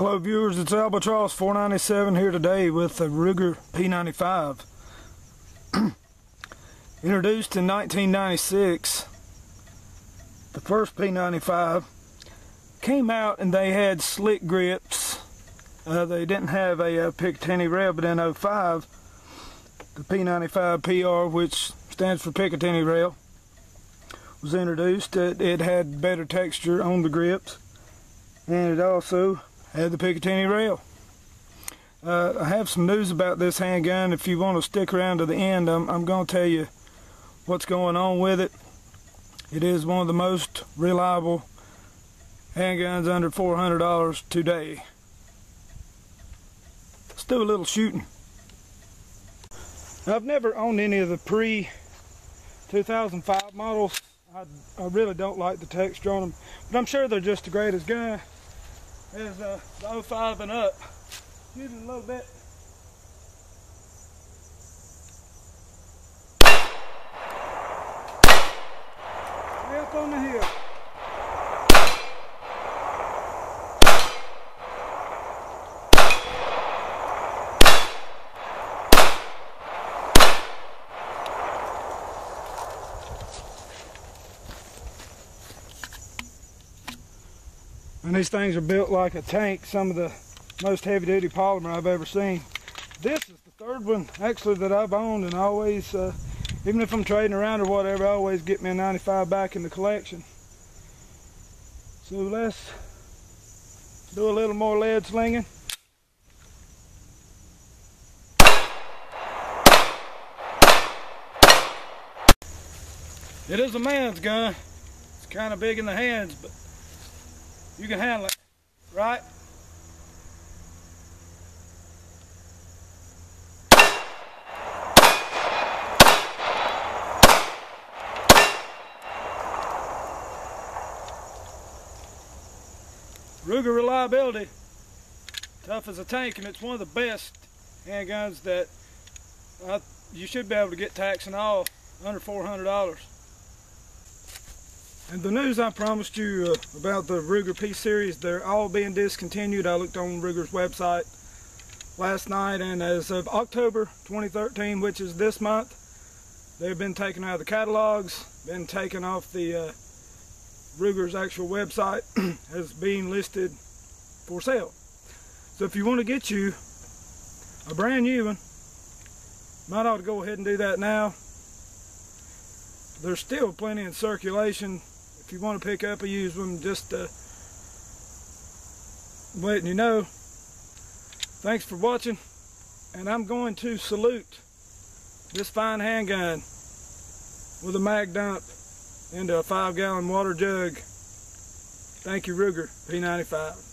Hello viewers, it's Albatross 497 here today with the Ruger P95. Introduced in 1996, the first P95 came out and they had slick grips. Uh, they didn't have a, a Picatinny rail, but in 05, the P95 PR, which stands for Picatinny rail, was introduced. It, it had better texture on the grips and it also had the Picatinny rail. Uh, I have some news about this handgun. If you want to stick around to the end, I'm, I'm going to tell you what's going on with it. It is one of the most reliable handguns under $400 today. Let's do a little shooting. I've never owned any of the pre-2005 models. I, I really don't like the texture on them, but I'm sure they're just the greatest gun is uh, the 05 and up. Using a little bit. Way up on the hill. And these things are built like a tank, some of the most heavy duty polymer I've ever seen. This is the third one actually that I've owned and I always, uh, even if I'm trading around or whatever, I always get me a 95 back in the collection. So let's do a little more lead slinging. It is a man's gun. It's kind of big in the hands, but you can handle it, right? Ruger reliability, tough as a tank, and it's one of the best handguns that uh, you should be able to get tax and all under $400. And the news I promised you uh, about the Ruger P series, they're all being discontinued. I looked on Ruger's website last night and as of October 2013, which is this month, they've been taken out of the catalogs, been taken off the uh, Ruger's actual website as being listed for sale. So if you want to get you a brand new one, might ought to go ahead and do that now. There's still plenty in circulation if you want to pick up a used one, just uh, letting you know. Thanks for watching, and I'm going to salute this fine handgun with a mag dump into a five gallon water jug. Thank you Ruger P95.